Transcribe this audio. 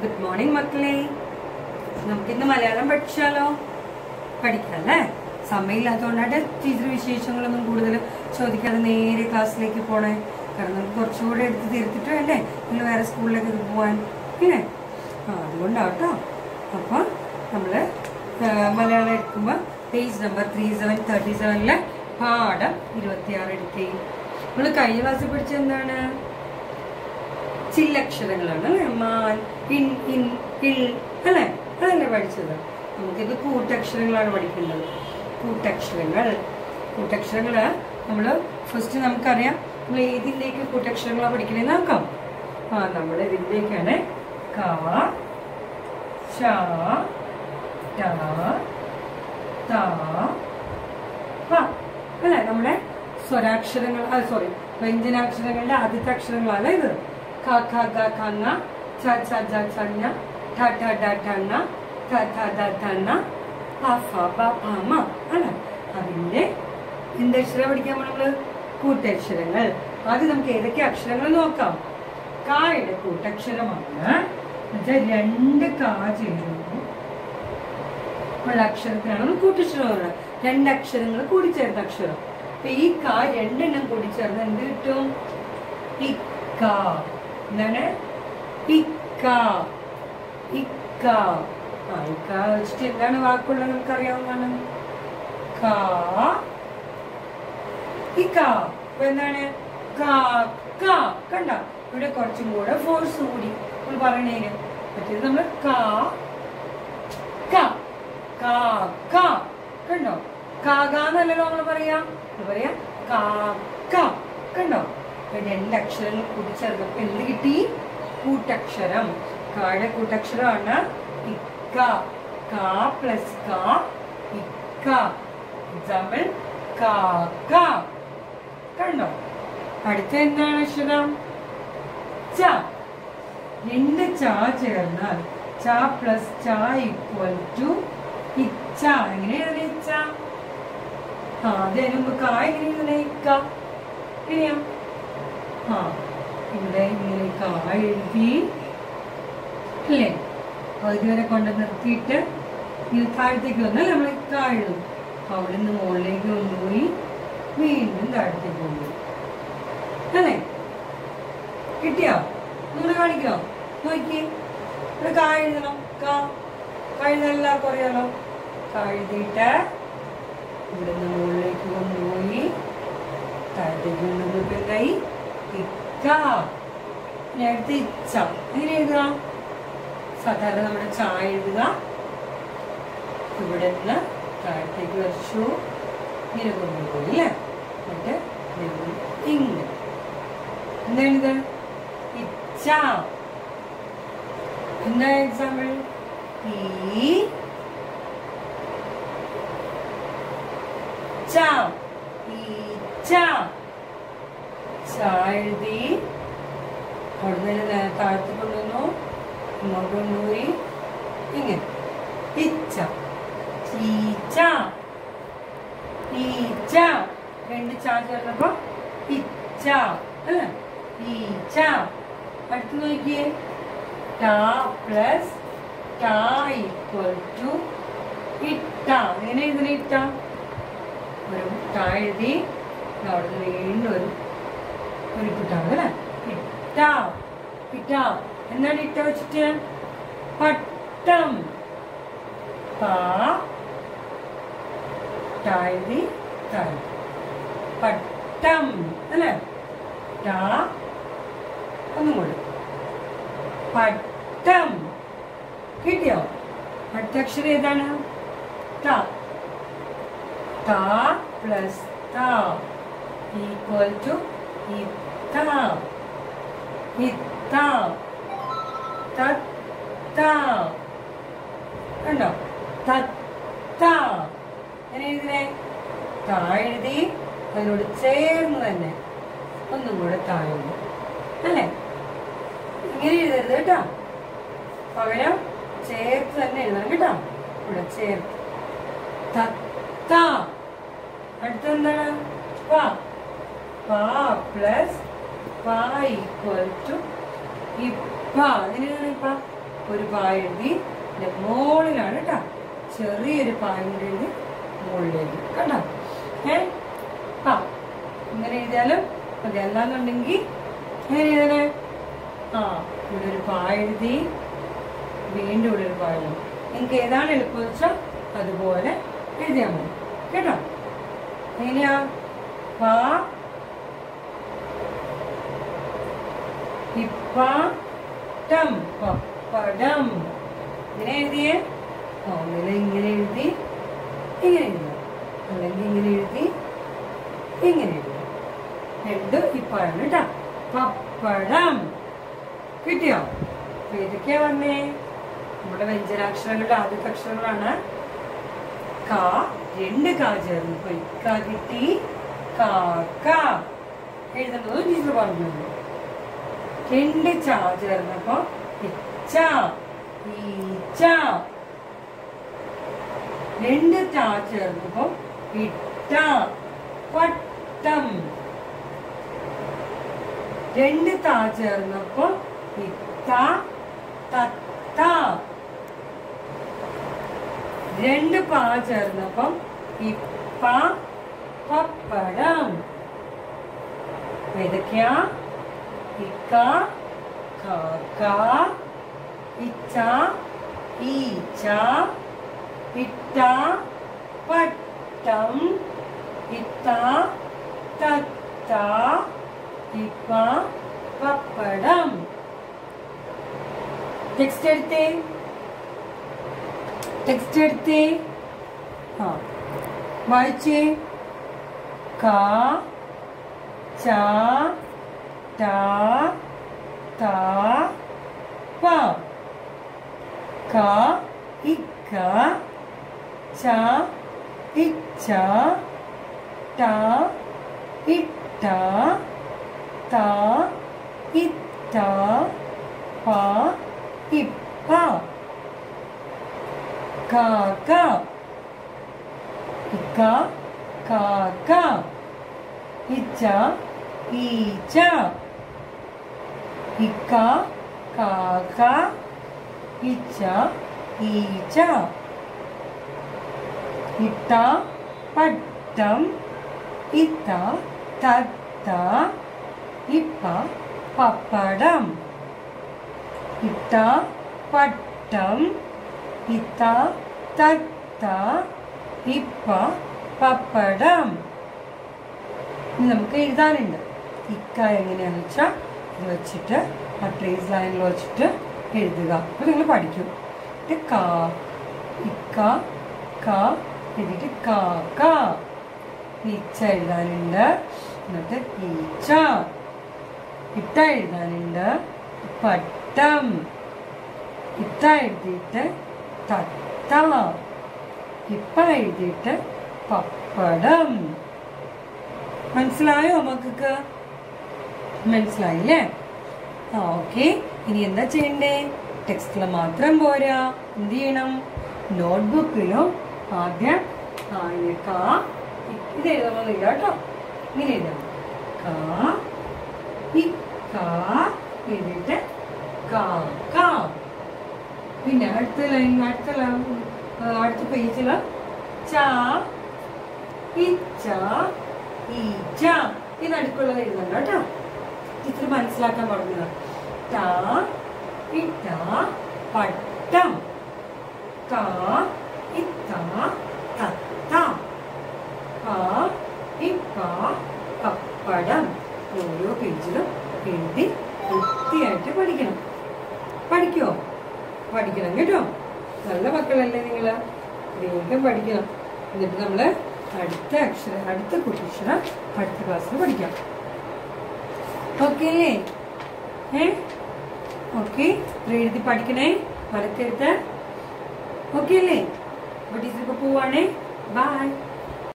Good morning മക്കളെ. നമുക്കിന്ന് മലയാളം പഠിച്ചാലോ? പഠിക്കാം അല്ലേ സമയമില്ലാത്തതുകൊണ്ടാണ് ടീച്ചർ വിശേഷങ്ങളൊന്നും കൂടുതൽ ചോദിക്കാതെ നേരെ ക്ലാസ്സിലേക്ക് പോണേ. കാരണം നമുക്ക് കുറച്ചുകൂടെ എടുത്ത് തീർത്തിട്ട് അല്ലേ നിങ്ങൾ വേറെ സ്കൂളിലേക്ക് പോവാൻ. ഇല്ലേ? ആ അതുകൊണ്ടാട്ടോ. അപ്പോൾ നമ്മൾ മലയാളം എടുക്കുമ്പോൾ page number three seven thirty സെവനിലെ പാഠം ഇരുപത്തിയാറ് എടുക്കുകയും. നമ്മൾ കഴിഞ്ഞ ക്ലാസ്സിൽ പഠിച്ചെന്താണ് എന്താണ്? ചില്ലക്ഷരങ്ങളാണ്. അല്ലേ മാൻ ഇൻ ഇൻ ഇൽ അല്ലേ? അതല്ലേ പഠിച്ചത്? നമുക്കിത് കൂട്ടക്ഷരങ്ങളാണ് പഠിക്കുന്നത് കൂട്ടക്ഷരങ്ങൾ. കൂട്ടക്ഷരങ്ങൾ നമ്മൾ ഫസ്റ്റ് നമുക്കറിയാം നമ്മൾ ഏതിലേക്ക് കൂട്ടക്ഷരങ്ങളാണ് പഠിക്കണേന്ന് നോക്കാം. ആ നമ്മൾ ഇതിലേക്കാണ് ക ച ട ത അല്ലേ? നമ്മുടെ സ്വരാക്ഷരങ്ങൾ സോറി വ്യഞ്ജനാക്ഷരങ്ങളുടെ ആദ്യത്തെ അക്ഷരങ്ങളാണ് ഇത്. ക ഖ ഗ ഖ ങ ച ഛ ജ ഛ ഞ ഠ ഠ ഡ ഠ ണ ഥ ഥ ദ ഥ ന പ ഫ ബ ഭ മ അല്ലേ? അതിന്റെ എന്തക്ഷരം പഠിക്കാൻ നമ്മൾ കൂട്ടക്ഷരങ്ങൾ. ആദ്യം നമുക്ക് ഏതൊക്കെ അക്ഷരങ്ങൾ നോക്കാം? കായുടെ കൂട്ടക്ഷരമാണ്. എന്നുവെച്ചാൽ രണ്ട് കാ ചേരുന്നു. ഉള്ള അക്ഷരത്തിനാണ് നമ്മൾ കൂട്ടിച്ചേർന്ന് പറയുന്നത് രണ്ട് അക്ഷരങ്ങൾ കൂടിച്ചേർന്ന അക്ഷരം. അപ്പൊ ഈ കാ രണ്ടെണ്ണം കൂടിച്ചേർന്ന് എന്ത് കിട്ടും? ഇക്ക എന്താണ്? വെച്ചിട്ട് എന്താണ് വാക്കുള്ളത് നമുക്ക് അറിയാവുന്നതാണ് ക. എന്താണ് കണ്ട? ഇവിടെ കുറച്ചും കൂടെ ഫോഴ്സ് കൂടി. നമ്മൾ പറയണേന്. മറ്റേത് നമ്മൾ കാ. ക. കണ്ടോ? കാകാന്നല്ലല്ലോ നമ്മൾ പറയാ. പറയാ കണ്ടോ? രണ്ട് അക്ഷരങ്ങൾ കൂട്ടിച്ചേർന്നപ്പോ എന്ത് കിട്ടി? കൂട്ടക്ഷരം. കാടെ കൂട്ടക്ഷരമാണ് ഇക്ക. കാ പ്ലസ് കാ ഇക്ക. എക്സാമ്പിൾ കാ ക. കണ്ടോ? അടുത്ത എന്താണ് അക്ഷരം? ച. രണ്ട് ച ചേർന്നാൽ ച പ്ലസ് ച ഈക്വൽ ടു ഇച്ച. എങ്ങനെ എഴുതണ ഇച്ച? ആ അതിന് മുമ്പ് കാ എങ്ങനെ എഴുതണ ഇക്ക. ഇവിടെ ഇങ്ങനെ കാ എഴുതി അല്ലേ? പകുതി വരെ കൊണ്ട് നിർത്തിയിട്ട് ഇങ്ങനെ താഴത്തേക്ക് വന്നാൽ നമ്മൾ കാ എഴുതും അവിടെ നിന്ന് മുകളിലേക്ക് കൊണ്ടുപോയി വീണ്ടും താഴത്തേക്ക് കൊണ്ടുപോയി അല്ലേ? കിട്ടിയോ? നിങ്ങൾ കാണിക്കോ? നോക്കി ഇവിടെ കാ എഴുതണം. കാ. കാ എഴുതാൻ എല്ലാവർക്കും അറിയാലോ കാ എഴുതിയിട്ട് ഇവിടെ നിന്ന് മുകളിലേക്ക് കൊണ്ടുപോയി താഴത്തേക്ക് കൊണ്ടുപോയി എന്തായി? ഇക്ക ഇനി അടുത്ത് ഇച്ച എങ്ങനെ എഴുതുക. സാധാരണ നമ്മുടെ ചാ എഴുതുക. ഇവിടെ നിന്ന് താഴത്തേക്ക് വരച്ചു. ഇങ്ങനെ കൊണ്ടുപോയി അല്ലേ? എന്നിട്ട് ഇങ്ങനെ. എന്താണിത് ഇച്ച എന്താ എക്സാമ്പിൾ ഈ ച. ഈച്ച ച എഴുതി അവിടുന്ന് താഴ്ത്തി കൊണ്ടുവന്നു. ഇങ്ങോട്ട് കൊണ്ടുപോയി ഇങ്ങനെ. ഇച്ച. ഈച്ച. ഈച്ച. രണ്ട് ചാ ചേർന്നപ്പോ ഇച്ച. ഈച്ച. അടുത്ത് നോക്കിയേ. ടാ പ്ലസ് ടാ ഈക്വൽ ടു ഇട്ട. എങ്ങനെ ഇതിന് ഇട്ട? ഒരു ടാ എഴുതി. അവിടെ വീണ്ടും ഒരു ഇട്ടാണ് അല്ലേ? പിറ്റാവ് ഇട്ട എന്താണ് ഇട്ട വെച്ചിട്ട്? പട്ടം. ടാ എഴുതി പട്ടം അല്ലേ? ടാ ഒന്നും കൂടെ. പട്ടം. കിട്ടിയോ? അടുത്ത അക്ഷരം ഏതാണ്? ത. ത പ്ലസ് ത ഈക്വൽ ടു ഇത്ത ഇത്ത തത്ത കണ്ടോ? തത്ത എങ്ങനെ എഴുതിനെ? താ എഴുതി അതിനോട് ചേർന്ന് തന്നെ. ഒന്നും കൂടെ താഴെ അല്ലേ? ഇങ്ങനെ എഴുതരുത് കേട്ടോ. പകരം ചേർത്ത് തന്നെ എഴുതണം കേട്ടോ. ഇവിടെ ചേർത്ത്. തത്ത അടുത്തെന്താണ്? പ പ പ്ലസ് പ ഇപ്പ ഒരു പായ എഴുതി ഇതിന്റെ മുകളിലാണ് കേട്ടോ. ചെറിയൊരു പായം കൂടി എഴുതി മുകളിലേക്ക് കണ്ടോ ഏ ഇങ്ങനെ എഴുതിയാലും മതി. അല്ലാന്നുണ്ടെങ്കിൽ എങ്ങനെ എഴുതണേ? ആ ഇവിടെ ഒരു പായ എഴുതി വീണ്ടും ഇവിടെ ഒരു പായ എഴുതി നിങ്ങൾക്ക് ഏതാണ് എളുപ്പം വെച്ചാൽ അതുപോലെ എഴുതിയാൽ മതി. കേട്ടോ? എങ്ങനെയാ? പാ ഇപ്പം പപ്പടം. ഇങ്ങനെ എഴുതിയേ? ആ ഒന്നിൽ ഇങ്ങനെ എഴുതി ഇങ്ങനെ എഴുതുക. അല്ലെങ്കിൽ ഇങ്ങനെ എഴുതി ഇങ്ങനെ എഴുതുക. രണ്ട് കേട്ടോ. പപ്പടം. കിട്ടിയോ? ഏതൊക്കെയാ വന്നേ? നമ്മുടെ വ്യഞ്ജനാക്ഷരങ്ങളുടെ ആദ്യത്തെ അക്ഷരങ്ങളാണ്. ക രണ്ട് കാ ചേർന്ന്. പോയി ക കിട്ടി കാക്ക. എഴുതുന്നത് ടീച്ചർ പറഞ്ഞു രണ്ട് ചാ ചേർന്നപ്പോ രണ്ട് ചാ ചേർന്നപ്പോ ഇട്ട പട്ടം രണ്ട് താ ചേർന്നപ്പോ തത്ത. രണ്ട് പാ ചേർന്നപ്പം ഇപ്പ പപ്പടം. ഏതൊക്കെയാ ഇക്ക കാക്ക ഇച്ച ഈച്ച ഇട്ട പട്ടം ഇത്ത തത്ത ഇപ്പ പപ്പടം ടെക്സ്റ്റ് എടുത്തേ ടെക്സ്റ്റ് എടുത്തേ ആ വായിച്ചേ ക ച ട ത പ ക ഇക്ക ച ഇച്ച ട ഇട്ട ത ഇത്ത പ ഇപ്പ കാക്ക ഇക്ക കാക്ക ഇച്ച ഈച്ച ഇക്ക കാക്ക ഇച്ച ഈച്ച. ഇട്ട പട്ടം ഇത്ത തത്ത ഇപ്പ പപ്പടം. ഇട്ട പട്ടം ഇത്ത തത്ത ഇപ്പ പപ്പടം. ഇനി നമുക്ക് എഴുതാനുണ്ട്. ഇക്ക എങ്ങനെയാണെന്ന് വെച്ചാൽ വെച്ചിട്ട് ആ ട്രേസ് ലൈനിൽ വെച്ചിട്ട് എഴുതുക. അപ്പോൾ നിങ്ങൾ പഠിക്കും. എന്നിട്ട് കാ ക. കാക്ക ഈച്ച എഴുതാനുണ്ട്. എന്നിട്ട് ഈച്ച ഇട്ട എഴുതാനുണ്ട്. പട്ടം. ഇത്ത എഴുതിയിട്ട് തത്ത ഇപ്പ എഴുതിയിട്ട് പപ്പടം. മനസ്സിലായോ മക്കൾക്ക്? മനസ്സിലായില്ലേ? ഓക്കെ. ഇനി എന്താ ചെയ്യണ്ടേ? ടെക്സ്റ്റിൽ മാത്രം പോരാ. എന്ത് ചെയ്യണം? നോട്ട്ബുക്കിലും ആദ്യം കാ ഇത് എഴുതണമെന്നില്ല കേട്ടോ. ഇങ്ങനെ എഴുതണം. കാ ഇ കാ എഴുതിയിട്ട് കാ കാ. പിന്നെ അടുത്ത ലൈൻ അടുത്ത അടുത്ത പേജിൽ ച ഇച്ച ഈച്ച ഈ നടുക്കുള്ളത് എഴുതണ്ട കേട്ടോ. ടീച്ചർ മനസ്സിലാക്കാൻ പറഞ്ഞത് ട ഇട്ട പട്ടം ക ഇത്ത തത്ത പ ഇപ്പ പപ്പടം ഓരോ പേജിലും എഴുതി വൃത്തിയായിട്ട് പഠിക്കണം. പഠിക്കോ? പഠിക്കണം കേട്ടോ. നല്ല മക്കളല്ലേ നിങ്ങൾ വേഗം പഠിക്കണം. എന്നിട്ട് നമ്മൾ അടുത്ത അക്ഷരം അടുത്ത കുട്ടിക്ഷരം അടുത്ത ക്ലാസ്സിൽ പഠിക്കാം. ഓക്കെ. അല്ലേ ഏ? ഓക്കെ. എഴുതി പഠിക്കണേ. മറക്കരുത് ഓക്കെ അല്ലേ? അപ്പൊ ടീച്ചർ ഇപ്പൊ പോവാണേ. ബൈ